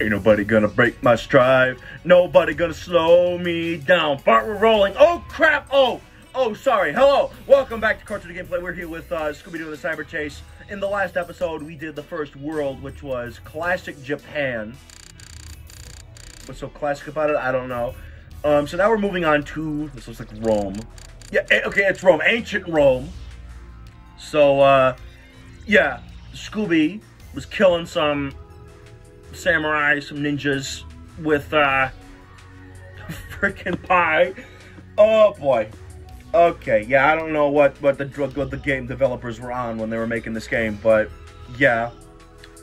Ain't nobody gonna break my stride. Nobody gonna slow me down. Bart, we're rolling. Oh, crap. Oh, oh, sorry. Hello. Welcome back to Cartoon Gameplay. We're here with uh, Scooby-Doo and the Cyber Chase. In the last episode, we did the first world, which was classic Japan. What's so classic about it? I don't know. Um, so now we're moving on to, this looks like Rome. Yeah, eh, okay, it's Rome. Ancient Rome. So, uh, yeah, Scooby was killing some samurai, some ninjas with uh freaking pie. Oh boy. Okay, yeah, I don't know what what the drug what the game developers were on when they were making this game, but yeah.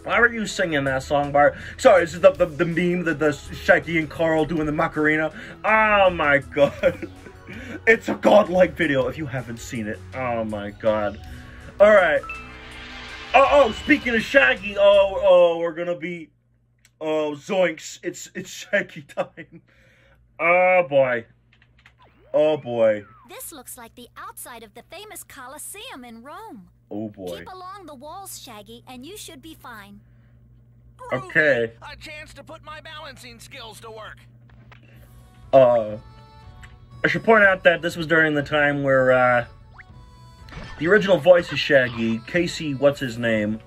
Why were you singing that song, Bart? Sorry, this is the, the, the meme that the Shaggy and Carl doing the Macarena. Oh my god. It's a godlike video if you haven't seen it. Oh my god. Alright. Oh, oh, speaking of Shaggy, oh, oh, we're gonna be Oh, zoinks. It's it's Shaggy time. Oh, boy. Oh, boy. This looks like the outside of the famous Colosseum in Rome. Oh, boy. Keep along the walls, Shaggy, and you should be fine. Okay. A chance to put my balancing skills to work. Uh, I should point out that this was during the time where, uh, the original voice of Shaggy, Casey, what's his name,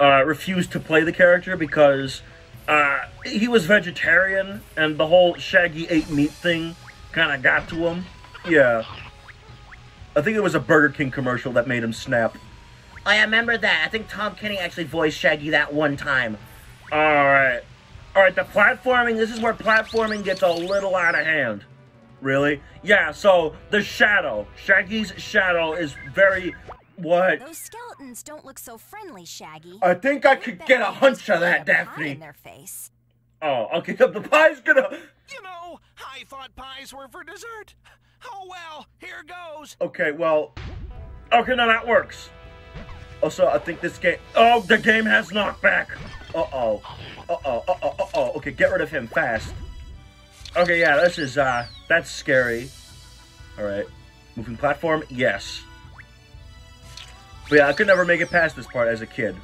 uh, refused to play the character because uh, he was vegetarian, and the whole Shaggy ate meat thing kind of got to him. Yeah. I think it was a Burger King commercial that made him snap. I remember that. I think Tom Kenny actually voiced Shaggy that one time. Alright. Alright, the platforming, this is where platforming gets a little out of hand. Really? Yeah, so the shadow. Shaggy's shadow is very what? Those skeletons don't look so friendly, Shaggy. I think I could get a hunch of that, Daphne. In their face. Oh, okay, the pie's gonna... You know, I thought pies were for dessert. Oh well, here goes. Okay, well... Okay, now that works. Also, I think this game... Oh, the game has knockback. Uh-oh. Uh-oh, uh-oh, uh-oh. Okay, get rid of him fast. Okay, yeah, this is, uh... That's scary. Alright. Moving platform? Yes. But yeah, I could never make it past this part as a kid.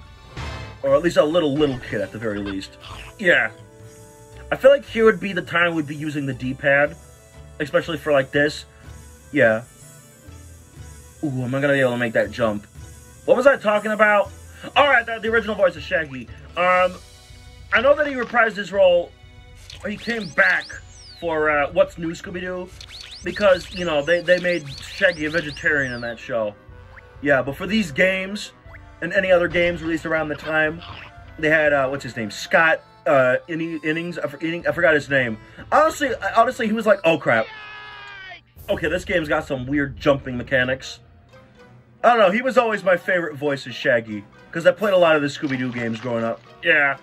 Or at least a little, little kid at the very least. Yeah. I feel like here would be the time we'd be using the D-pad. Especially for like this. Yeah. Ooh, am I gonna be able to make that jump? What was I talking about? Alright, the, the original voice of Shaggy. Um, I know that he reprised his role, or he came back for uh, What's New Scooby-Doo, because, you know, they, they made Shaggy a vegetarian in that show. Yeah, but for these games, and any other games released around the time, they had, uh, what's his name, Scott, uh, Inning, Innings, I, for, Inning, I forgot his name. Honestly, honestly, he was like, oh crap. Okay, this game's got some weird jumping mechanics. I don't know, he was always my favorite voice as Shaggy. Because I played a lot of the Scooby-Doo games growing up. Yeah.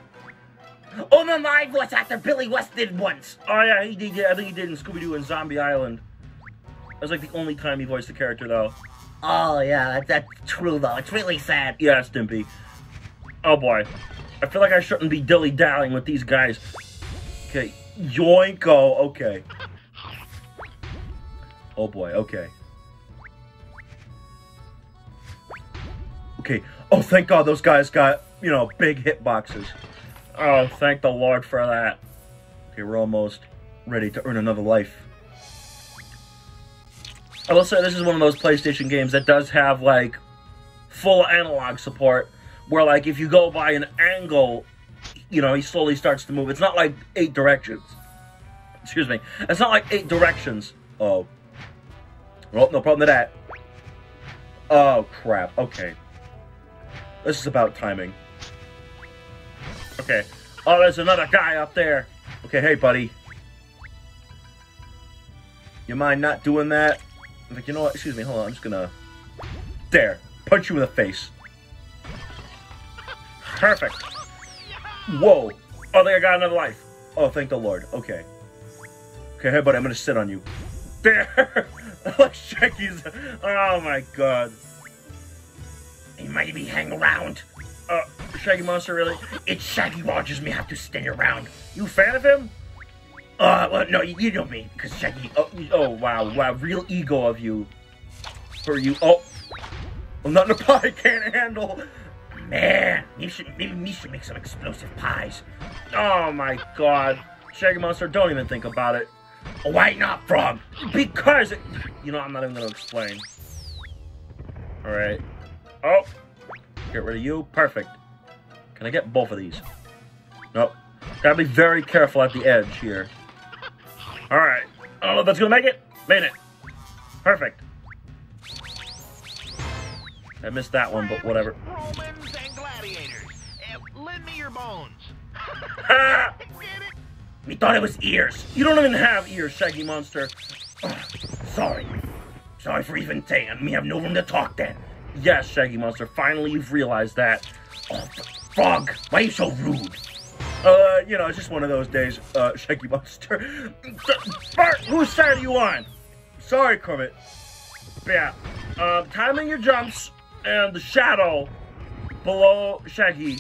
Oh, no, my voice actor Billy West did once. Oh yeah, he did, yeah, I think he did in Scooby-Doo and Zombie Island. That was like the only time he voiced the character, though. Oh, yeah, that, that's true, though. It's really sad. Yeah, Stimpy. Oh boy. I feel like I shouldn't be dilly-dallying with these guys. Okay, yoinko, okay. Oh boy, okay. Okay, oh thank god those guys got, you know, big hitboxes. Oh, thank the lord for that. Okay, we're almost ready to earn another life. I will say this is one of those PlayStation games that does have, like, full analog support, where, like, if you go by an angle, you know, he slowly starts to move. It's not like eight directions. Excuse me. It's not like eight directions. Oh. Well, no problem with that. Oh, crap. Okay. This is about timing. Okay. Oh, there's another guy up there. Okay, hey, buddy. You mind not doing that? Like, you know what? Excuse me, hold on. I'm just gonna... There. Punch you in the face. Perfect. Whoa. Oh, I think I got another life. Oh, thank the Lord. Okay. Okay, hey, buddy, I'm gonna sit on you. There. like Shaggy's. Oh my God. He might be hang around. Uh, Shaggy Monster, really? It's Shaggy Rogers may have to stay around. You fan of him? Uh, well, no, you, know me, because Shaggy... Oh, oh, wow, wow, real ego of you. For you. Oh. Well, nothing a pie can't handle. Man, should maybe me should make some explosive pies. Oh my god. Shaggy Monster, don't even think about it. Why not, Frog? Because, it, you know, I'm not even gonna explain. Alright. Oh, get rid of you. Perfect. Can I get both of these? Nope. Gotta be very careful at the edge here. I don't know if that's gonna make it. Made it. Perfect. I missed that one, but whatever. Romans and gladiators. Uh, lend me your bones. Ha! Get it? We thought it was ears. You don't even have ears, Shaggy Monster. Sorry. Sorry for even saying me have no room to talk then. Yes, Shaggy Monster, finally you've realized that. Oh, Frog, why are you so rude? Uh, you know, it's just one of those days, uh, Shaggy Monster. Bart, whose side are you on? Sorry, Kermit. Yeah, um, timing your jumps and the shadow below Shaggy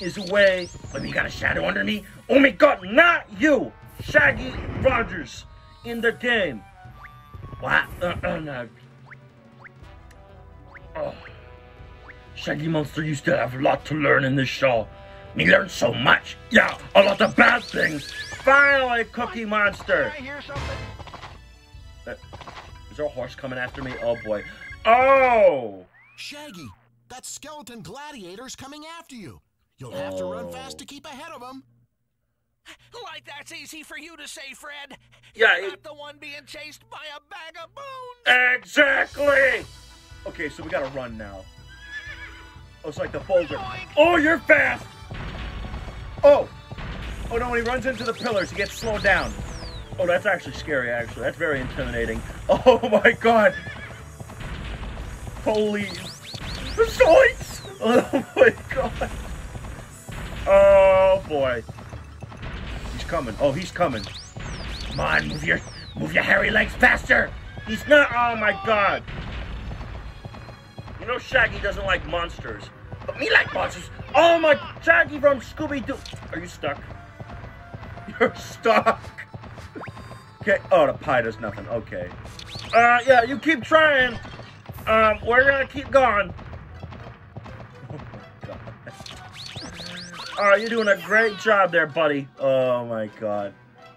is away. But you got a shadow under me? Oh my god, not you! Shaggy Rogers in the game. What? Uh, uh, no. Oh. Shaggy Monster used to have a lot to learn in this show. Me learned so much. Yeah, a lot of bad things. Finally, Cookie Monster. I hear something. Is there a horse coming after me? Oh boy. Oh! Shaggy, that skeleton gladiator's coming after you. You'll have to run Oh. fast to oh. keep ahead of him. Like that's easy for you to say, Fred. Yeah, You're it- not the one being chased by a bag of bones. Exactly! Okay, so we gotta run now. Oh, it's like the boulder. Oh, you're fast! Oh! Oh no, when he runs into the pillars, he gets slowed down. Oh, that's actually scary, actually. That's very intimidating. Oh my god! Holy... Zoinks! Oh my god! Oh boy. He's coming. Oh, he's coming. Come on, move your move your hairy legs faster. He's not. Oh my god. You know Shaggy doesn't like monsters. But me like monsters. Oh my Shaggy from Scooby Doo. Are you stuck? You're stuck. Okay. Oh, the pie does nothing. Okay. Uh, yeah. You keep trying. Um, we're gonna keep going. Oh my god. Oh, you're doing a great job there, buddy. Oh my god.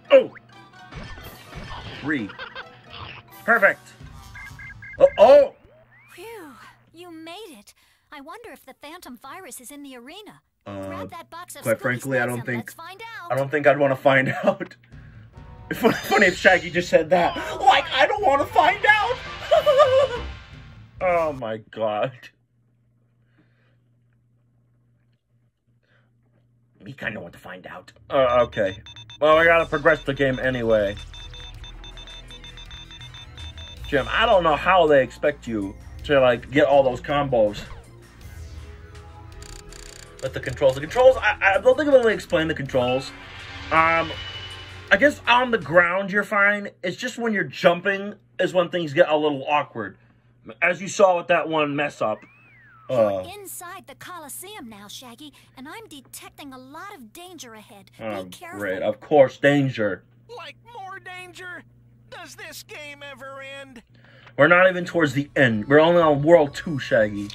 Oh. Three. Perfect. Oh, oh. Phew, you made it. I wonder if the Phantom Virus is in the arena. Uh, Grab that box of quite frankly, I don't think- Let's find out. I don't think I'd want to find out. Funny if Shaggy just said that. Like, I don't want to find out. oh my god. Me kind of want to find out. Uh, okay. Well, I gotta progress the game anyway. Jim, I don't know how they expect you to, like, get all those combos. But the controls, the controls, I, I don't think I've really explain the controls. Um, I guess on the ground you're fine. It's just when you're jumping is when things get a little awkward. As you saw with that one mess up. Uh, Inside the Coliseum now, Shaggy, and I'm detecting a lot of danger ahead. oh, Be careful. great. Of course, danger. Like more danger? Does this game ever end? We're not even towards the end. We're only on World 2, Shaggy.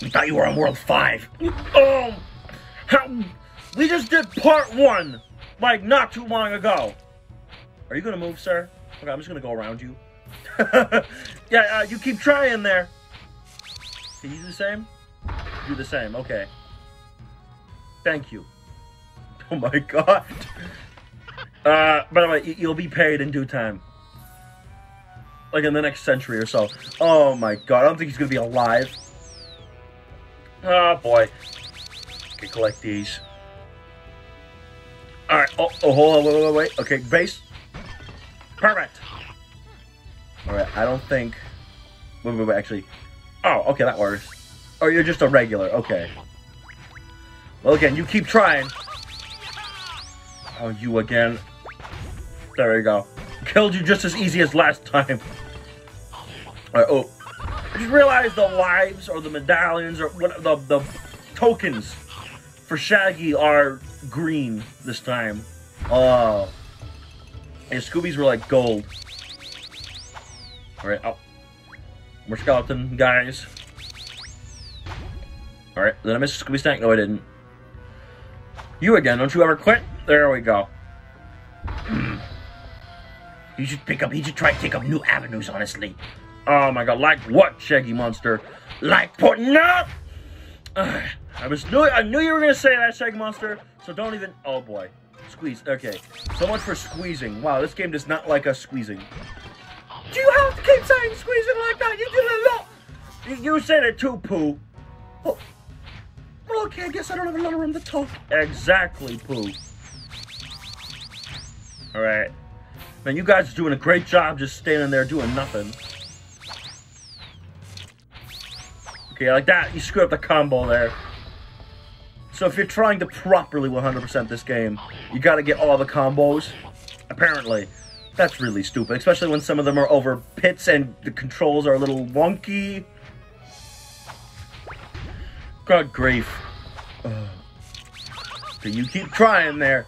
We thought you were on World Five. Um, how, we just did part one, like not too long ago. Are you gonna move, sir? Okay, I'm just gonna go around you. yeah, uh, you keep trying there. Can you do the same? Do the same, okay. Thank you. Oh my god. Uh, by the way, you'll be paid in due time. Like in the next century or so. Oh my god, I don't think he's gonna be alive. Oh boy. Okay, collect these. Alright, oh, oh, hold on, wait, wait, wait, wait. Okay, base. Perfect. Alright, I don't think... Wait, wait, wait, actually... Oh, okay, that works. Oh, you're just a regular, okay. Well, again, you keep trying. Oh, you again. There you go. Killed you just as easy as last time. Alright, oh. Just realized the lives or the medallions or what the the tokens for Shaggy are green this time. Oh. And Scooby's were like gold. Alright, oh. More skeleton guys. Alright, did I miss Scooby Snack? No, I didn't. You again, don't you ever quit? There we go. You should pick up. You should try to take up new avenues. Honestly. Oh my god, like what, Shaggy Monster? Like putting up? I was knew I knew you were gonna say that, Shaggy Monster. So don't even. Oh boy, squeeze. Okay, so much for squeezing. Wow, this game does not like us squeezing. Do you have to keep saying squeezing like that? You did a lot. You, you said it too, Pooh. Oh. Well, okay, I guess I don't have a lot of room to talk. Exactly, Pooh. All right. Man, you guys are doing a great job just standing there doing nothing. Okay, like that, you screw up the combo there. So if you're trying to properly 100% this game, you gotta get all the combos. Apparently. That's really stupid, especially when some of them are over pits and the controls are a little wonky. God grief. Ugh. Okay, you keep trying there.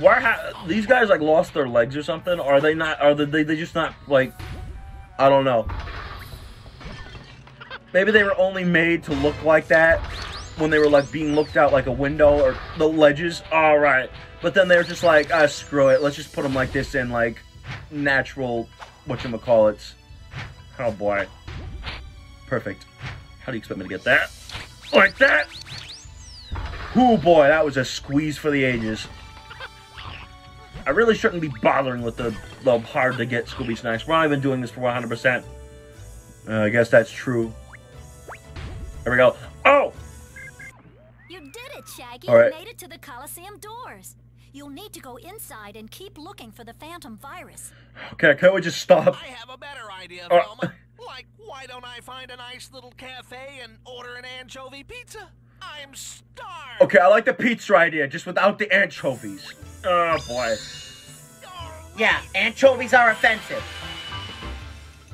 Why these guys like lost their legs or something? Are they not? Are they they just not like? I don't know. Maybe they were only made to look like that when they were like being looked out like a window or the ledges. All right, but then they're just like, ah, screw it. Let's just put them like this in like natural, what you call it. Oh boy, perfect. How do you expect me to get that? Like that? Oh boy, that was a squeeze for the ages. I really shouldn't be bothering with the, the hard to get Scooby Snacks. We're not even doing this for 100%. Uh, I guess that's true. There we go. Oh! You did it, Shaggy. All right. You made it to the Coliseum doors. You'll need to go inside and keep looking for the Phantom Virus. Okay, can we just stop? I have a better idea, Uh, Velma. Like, why don't I find a nice little cafe and order an anchovy pizza? I'm starved. Okay, I like the pizza idea, just without the anchovies. Oh boy. Yeah, anchovies are offensive.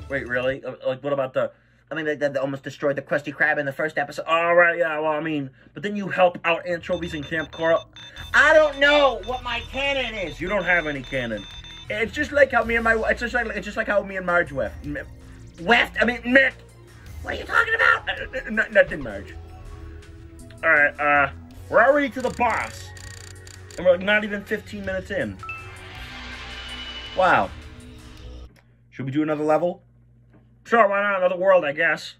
Wait, really? Uh, Like, what about the. I mean, they, they almost destroyed the Krusty Krab in the first episode. Alright, yeah, well, I mean, but then you help out anchovies in Kamp Koral. I don't know what my canon is. You don't have any cannon. It's just like how me and my. It's just like it's just like how me and Marge left. M- Left. I mean, Mick. What are you talking about? Uh, uh, n- nothing, Marge. All right, uh, we're already to the boss, and we're not even 15 minutes in. Wow. Should we do another level? Sure, why not? Another world, I guess.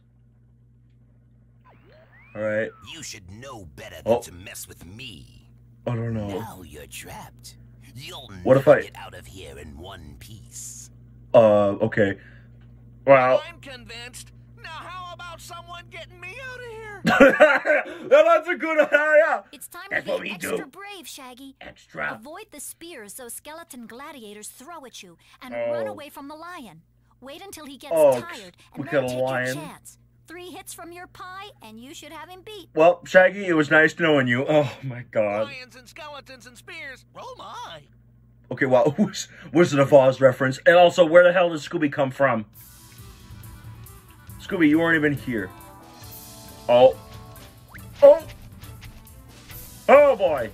All right. You should know better Oh. than to mess with me. I don't know. Now you're trapped. You'll What if never I- get out of here in one piece. Uh, okay. Well, I'm convinced. Now, how about someone getting me out of here? yeah, that's a good idea. It's time That's to what be we extra do. brave, Shaggy. Extra. Avoid the spears those skeleton gladiators throw at you and run Oh. away from the lion. Wait until he gets Oh, tired we and got then a take lion. your chance. Three hits from your pie and you should have him beat. Well, Shaggy, it was nice knowing you. Oh my God. Lions and skeletons and spears. Roll my. Okay, well, who's Wizard of Oz reference, and also, where the hell does Scooby come from? Scooby, you weren't even here. Oh. Oh! Oh, boy!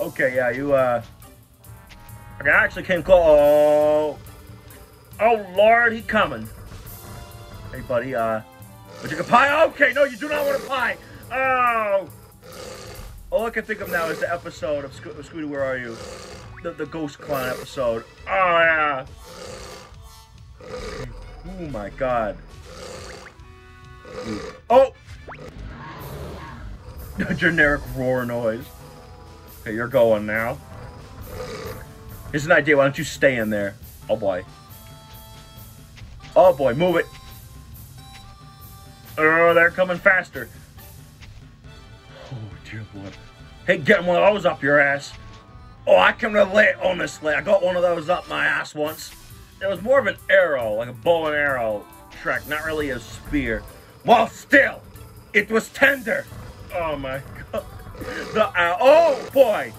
Okay, yeah, you, uh... I actually came close. Oh! Oh, Lord, he coming. Hey, buddy, uh... Would you pie? Okay, no, you do not want to pie! Oh! All I can think of now is the episode of Sco- Scooby, Where Are You? The, the Ghost Clown episode. Oh, yeah. Oh, my God. Oh! Generic roar noise. Okay, you're going now. Here's an idea. Why don't you stay in there? Oh, boy. Oh, boy. Move it. Oh, they're coming faster. Oh, dear Lord. Hey, get one of those up your ass. Oh, I can relate, honestly. I got one of those up my ass once. It was more of an arrow, like a bow and arrow track, not really a spear. Well, still, it was tender. Oh, my God. The owl. Oh, boy.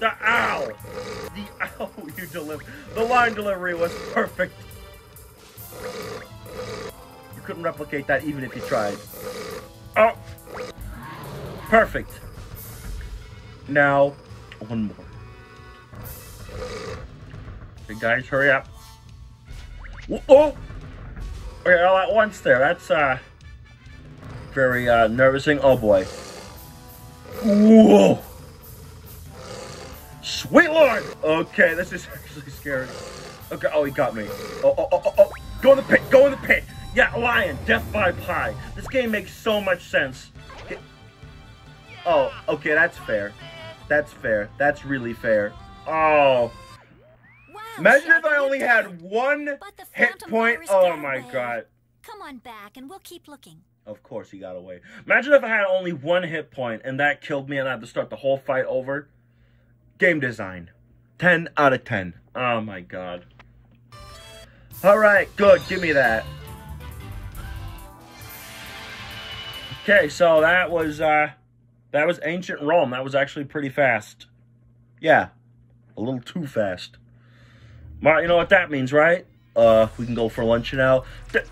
The owl. The owl you delivered. The line delivery was perfect. You couldn't replicate that even if you tried. Oh. Perfect. Now, one more. Okay, guys, hurry up. Oh! Okay, all at once there. That's uh very uh nervousing. Oh boy. Whoa. Sweet lord. Okay, this is actually scary. Okay, oh he got me. Oh oh oh oh, oh. Go in the pit. Go in the pit. Yeah, lion. Death by pie. This game makes so much sense. Get- Oh, okay, that's fair. That's fair. That's really fair. Oh. Wow, Imagine if I only had one hit point. Oh my away. god. Come on back and we'll keep looking. Of course he got away. Imagine if I had only one hit point and that killed me and I had to start the whole fight over. Game design. 10 out of 10. Oh my god. Alright, good. Give me that. Okay, so that was uh that was ancient Rome. That was actually pretty fast. Yeah. A little too fast. Well, you know what that means, right? Uh, we can go for lunch now.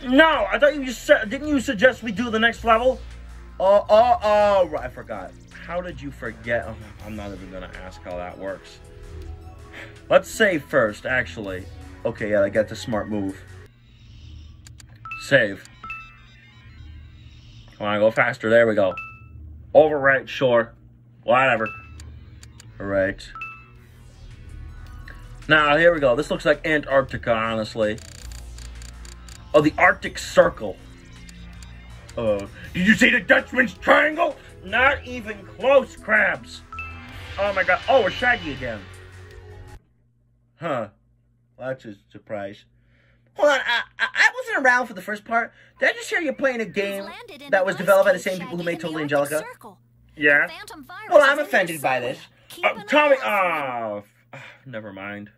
No, I thought you just said. Didn't you suggest we do the next level? Oh, oh, oh, I forgot. How did you forget? I'm not even gonna ask how that works. Let's save first, actually. Okay, yeah, I got the smart move. Save. Come on, go faster. There we go. Overwrite, sure. Whatever. Alright. Now, here we go. This looks like Antarctica, honestly. Oh, the Arctic Circle. Uh, did you see the Dutchman's Triangle? Not even close, crabs. Oh my god. Oh, a Shaggy again. Huh. Well, that's a surprise. Hold on, I, I, I wasn't around for the first part. Did I just hear you playing a game You've landed in that was developed by the same people who made Totally Angelica? Circle. Yeah? The Phantom virus Well, I'm offended by this. Keep Oh, Tommy. eye out for it. Oh, f- never mind.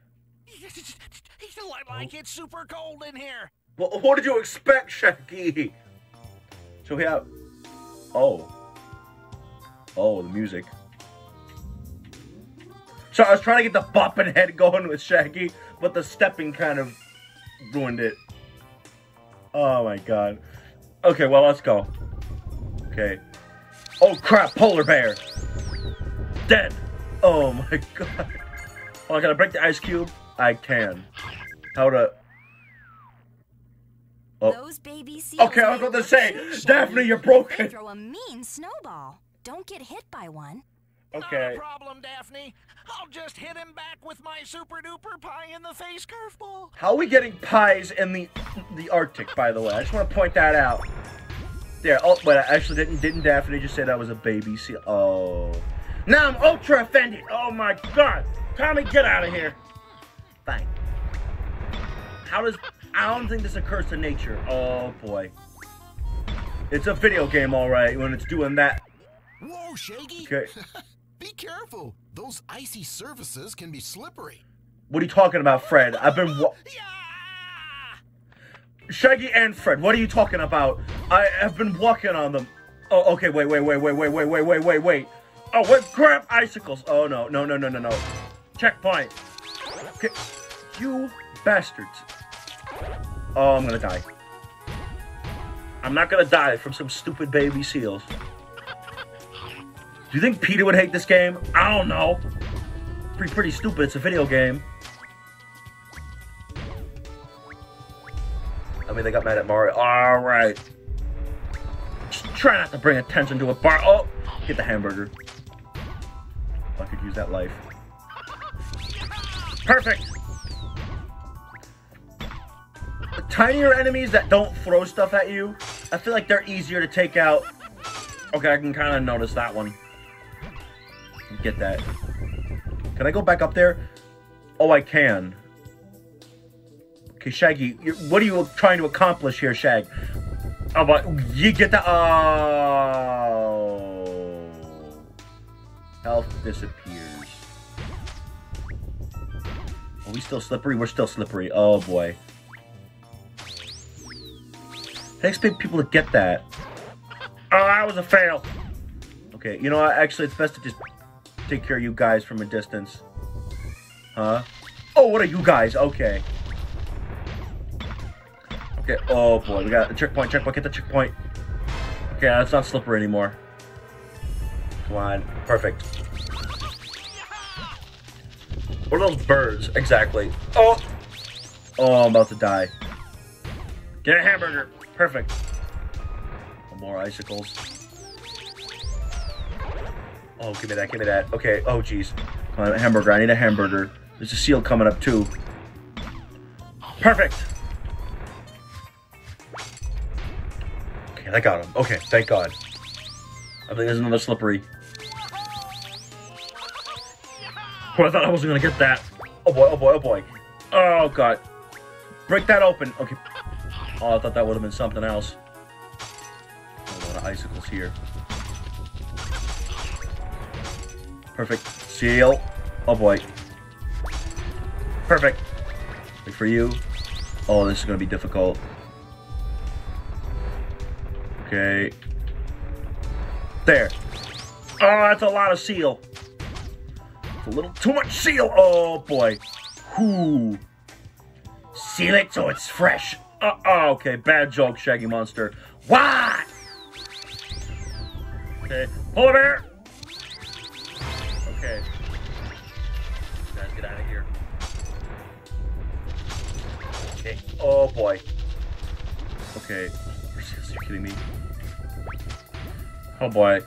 like it's super cold in here. Well, what did you expect, Shaggy? So we have. Oh. Oh, the music. So I was trying to get the bopping head going with Shaggy, but the stepping kind of ruined it. Oh my god. Okay, well, let's go. Okay. Oh crap, polar bear. Dead. Oh my god. Oh, I break the ice cube? I can. How to. Oh. Those baby seals Okay, I was may about to say, Daphne, you're broken. They broken. throw a mean snowball. Don't get hit by one. Not Okay. a problem, Daphne. I'll just hit him back with my super duper pie in the face curveball. How are we getting pies in the the Arctic, by the way? I just want to point that out. There. Oh, wait. I actually didn't. Didn't Daphne just say that was a baby seal? Oh. Now I'm ultra offended. Oh my god. Tommy, get out of here. Fine. How does? I don't think this occurs to nature. Oh boy. It's a video game, all right. When it's doing that. Whoa, Shaggy! Okay. Be careful. Those icy surfaces can be slippery. What are you talking about, Fred? I've been. Wa- Yeah! Shaggy and Fred, what are you talking about? I have been walking on them. Oh, okay, wait, wait, wait, wait, wait, wait, wait, wait, wait, wait. Oh, what? Grab icicles. Oh, no, no, no, no, no, no. Checkpoint. Okay. You bastards. Oh, I'm gonna die. I'm not gonna die from some stupid baby seals. Do you think Peter would hate this game? I don't know. Pretty, pretty stupid. It's a video game. I mean, they got mad at Mario. All right. Just try not to bring attention to a bar. Oh, get the hamburger. I could use that life. Perfect. Tinier enemies that don't throw stuff at you, I feel like they're easier to take out. Okay, I can kind of notice that one. Get that. Can I go back up there? Oh, I can. Okay, Shaggy, what are you trying to accomplish here, Shag? Oh, but you get the oh, health disappears. Are we still slippery? We're still slippery. Oh boy. I expect people to get that. Oh, that was a fail. Okay, you know what? Actually, it's best to just take care of you guys from a distance. Huh? Oh, what are you guys? Okay. Okay, oh boy, we got a checkpoint, checkpoint, get the checkpoint. Okay, that's not slippery anymore. Come on, perfect. What are those birds, exactly? Oh! Oh, I'm about to die. Get a hamburger. Perfect. More icicles. Oh, give me that, give me that. Okay, oh jeez. Come on, hamburger, I need a hamburger. There's a seal coming up too. Perfect. Okay, I got him. Okay, thank God. I think there's another slippery. Oh, I thought I wasn't gonna get that. Oh boy, oh boy, oh boy. Oh God. Break that open. Okay. Oh, I thought that would have been something else. A lot of icicles here. Perfect. Seal. Oh boy. Perfect. Wait for you. Oh, this is gonna be difficult. Okay. There. Oh, that's a lot of seal. It's a little too much seal. Oh boy. Whoo. Seal it so it's fresh. Uh oh, okay. Bad joke, Shaggy Monster. What? Okay. Polar bear. Okay. Guys, get out of here. Okay. Oh boy. Okay. Are you kidding me? Oh boy.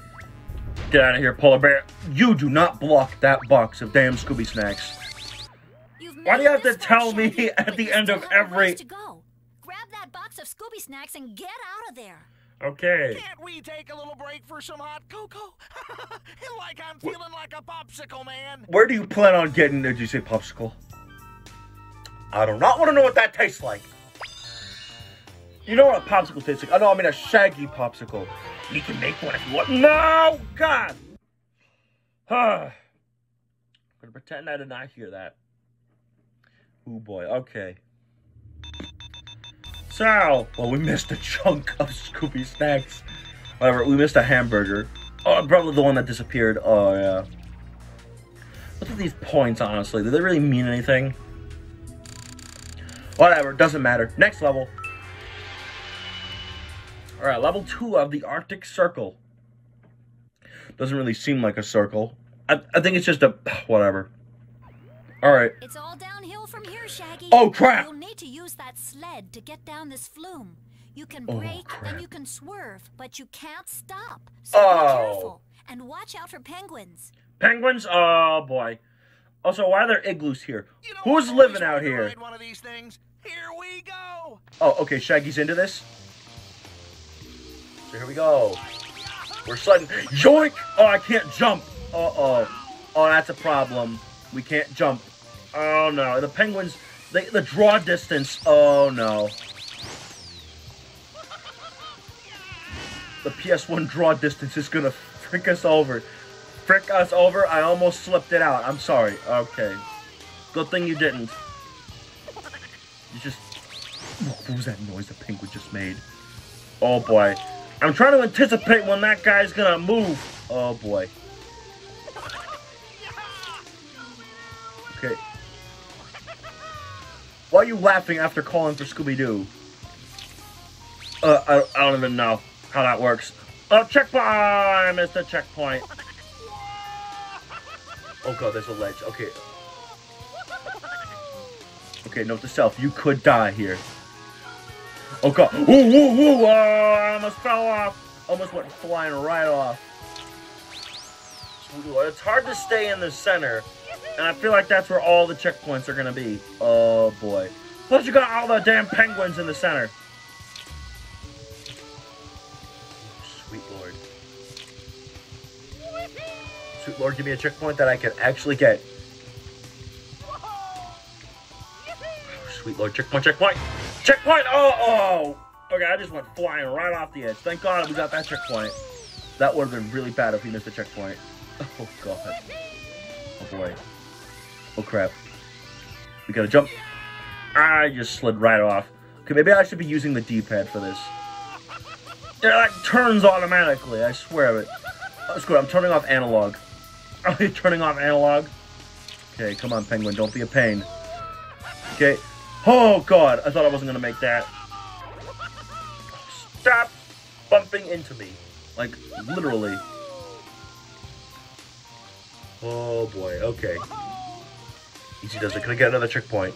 Get out of here, polar bear. You do not block that box of damn Scooby snacks. Why do you have to tell me at the end of have a ways every- To go. Grab that box of Scooby snacks and get out of there. Okay. Can't we take a little break for some hot cocoa? like I'm feeling like a popsicle, man. Where do you plan on getting, did you say popsicle? I do not want to know what that tastes like. You know what a popsicle tastes like? I know, I mean a shaggy popsicle. You can make one if you want. No! God! Huh. I'm gonna pretend I did not hear that. Oh boy, okay. So, well, we missed a chunk of Scooby snacks. Whatever, we missed a hamburger. Oh, probably the one that disappeared. Oh, yeah. What's with these points, honestly? Do they really mean anything? Whatever, doesn't matter. Next level. Alright, level 2 of the Arctic Circle. Doesn't really seem like a circle. I, I think it's just a... whatever. Alright. It's all downhill from here, Shaggy. Oh, crap! You'll need to use that sled to get down this flume. You can Oh, brake crap. and you can swerve, but you can't stop. So be Oh. careful and watch out for penguins. Penguins? Oh, boy. Also, why are there igloos here? You know Who's what? living out wanted to here? ride One of these things. Here we go. Oh, okay, Shaggy's into this. So here we go. We're sliding. Yoink! Oh, I can't jump. Uh-oh. Oh, that's a problem. We can't jump. Oh, no. The penguins, they, the draw distance. Oh, no. The PS1 draw distance is gonna frick us over. Frick us over. I almost slipped it out. I'm sorry. Okay. Good thing you didn't. You just what was that noise the penguin just made? Oh boy. I'm trying to anticipate when that guy's gonna move. Oh boy. Why are you laughing after calling for Scooby-Doo? Uh, I, I don't even know how that works. Oh, checkpoint! I missed a checkpoint. Oh god, there's a ledge. Okay. Okay, note to self, you could die here. Oh god. Ooh, ooh, ooh! Oh, I almost fell off. Almost went flying right off. It's hard to stay in the center. And I feel like that's where all the checkpoints are gonna be. Oh boy. Plus you got all the damn penguins in the center. Sweet lord. Sweet lord, give me a checkpoint that I can actually get. Sweet lord, checkpoint, checkpoint! Checkpoint! Oh, oh! Okay, I just went flying right off the edge. Thank God we got that checkpoint. That would have been really bad if we missed a checkpoint. Oh, God. Oh, boy. Oh, crap. We gotta jump. Ah, I just slid right off. Okay, maybe I should be using the D-pad for this. It like turns automatically, I swear it. Oh, screw it, I'm turning off analog. Are you turning off analog? Okay, come on, penguin, don't be a pain. Okay. Oh god, I thought I wasn't gonna make that. Stop bumping into me. Like, literally. Oh boy, okay. Easy does it. Can I get another checkpoint?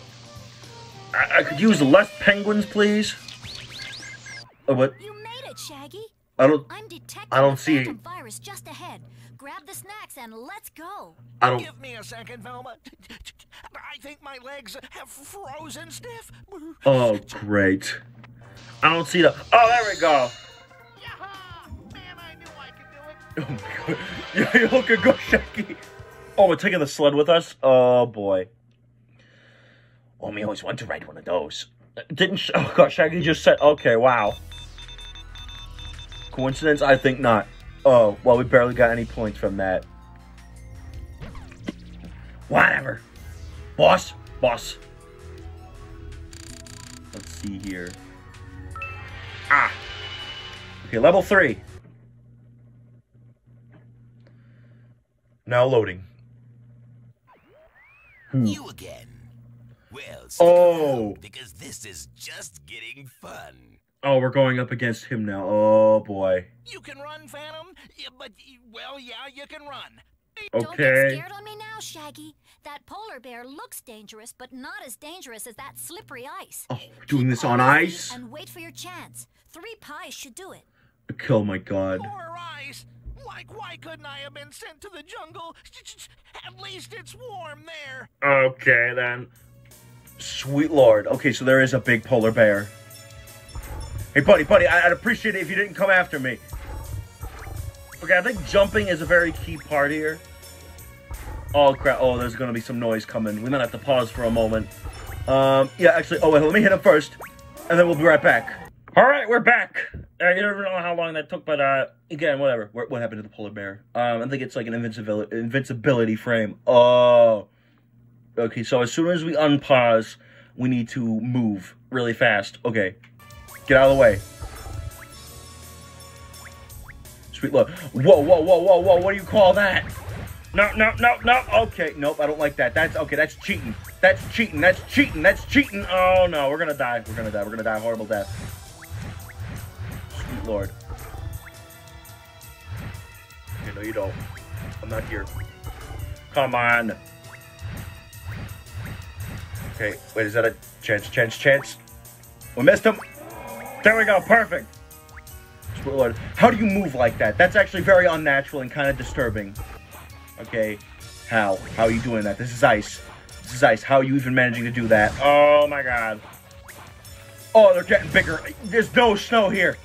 I, I could use less penguins, please. Oh, what? You made it, Shaggy. I don't. I'm detecting I don't see- phantom virus just ahead. Grab the snacks and let's go. I don't. Give me a second, Velma. I think my legs have frozen stiff. Oh, great. I don't see the. Oh, there we go. Yaha! Man, I knew I could do it. Oh my god. Yeah, you looking good, Shaggy. Oh, we're taking the sled with us? Oh boy. Oh, me always wanted to ride one of those. Didn't Sh- oh god, Shaggy just said okay, wow. Coincidence? I think not. Oh, well we barely got any points from that. Whatever. Boss, boss. Let's see here. Ah. Okay, level three. Now loading. You again. Well, Oh. because this is just getting fun. Oh, we're going up against him now. Oh boy. You can run, Phantom. Yeah, but, well, yeah, you can run. Okay. Don't get Okay. scared on me now, Shaggy. That polar bear looks dangerous, but not as dangerous as that slippery ice. Oh, we're doing this on ice? And wait for your chance. Three pies should do it. Kill my god. More ice. Like, why couldn't I have been sent to the jungle? At least it's warm there. Okay then. Sweet lord. Okay, so there is a big polar bear. Hey, buddy, buddy, I'd appreciate it if you didn't come after me. Okay, I think jumping is a very key part here. Oh crap! Oh, there's gonna be some noise coming. We might have to pause for a moment. Um, yeah, actually. Oh wait, let me hit him first, and then we'll be right back. All right, we're back. I don't know how long that took, but uh, again, whatever. What, happened to the polar bear? Um, I think it's like an invincibility frame. Oh. Okay, so as soon as we unpause, we need to move really fast. Okay, get out of the way. Sweet lord. Whoa, whoa, whoa, whoa, whoa, what do you call that? No, no, no, no. Okay, nope, I don't like that. That's, okay, that's cheating. That's cheating, that's cheating, that's cheating. Oh no, we're gonna die, we're gonna die, we're gonna die a horrible death. Sweet lord. Okay, no you don't. I'm not here. Come on. Okay, wait, is that a chance, chance, chance? We missed him. There we go, perfect. How do you move like that? That's actually very unnatural and kind of disturbing. Okay, how? How are you doing that? This is ice. This is ice. How are you even managing to do that? Oh my god. Oh, they're getting bigger. There's no snow here.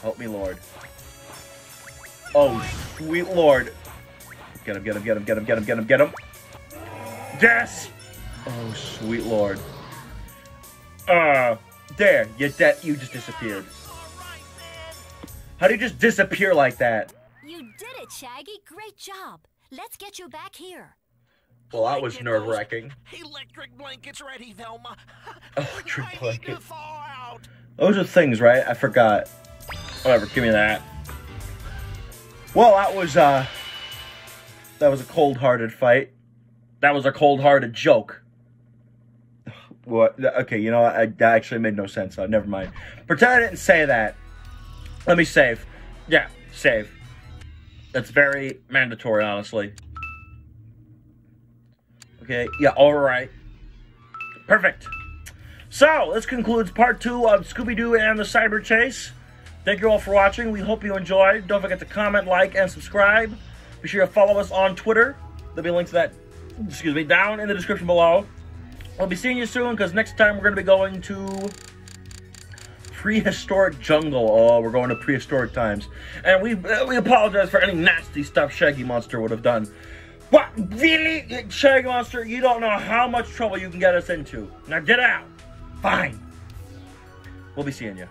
Help me, Lord. Oh, sweet Lord. Get him, get him, get him, get him, get him, get him, get him. Yes! Oh, sweet lord. Uh, there, you dead. You just disappeared. How do you just disappear like that? You did it, Shaggy. Great job. Let's get you back here. Well, that was nerve those wracking. Electric blankets ready, Velma. Electric I need blanket. to thaw out. Those are things, right? I forgot. Whatever, give me that. Well, that was, uh, that was a cold-hearted fight. That was a cold-hearted joke. What? Okay, you know, I, that actually made no sense. So never mind. Pretend I didn't say that. Let me save. Yeah, save. That's very mandatory, honestly. Okay, yeah, alright. Perfect. So, this concludes part two of Scooby-Doo and the Cyber Chase. Thank you all for watching. We hope you enjoyed. Don't forget to comment, like, and subscribe. Be sure to follow us on Twitter. There'll be a link to that, excuse me, down in the description below. I'll be seeing you soon, because next time we're going to be going to prehistoric jungle. Oh, we're going to prehistoric times. And we uh, we apologize for any nasty stuff Shaggy Monster would have done. What? Really? Shaggy Monster, you don't know how much trouble you can get us into. Now get out. Fine. We'll be seeing you.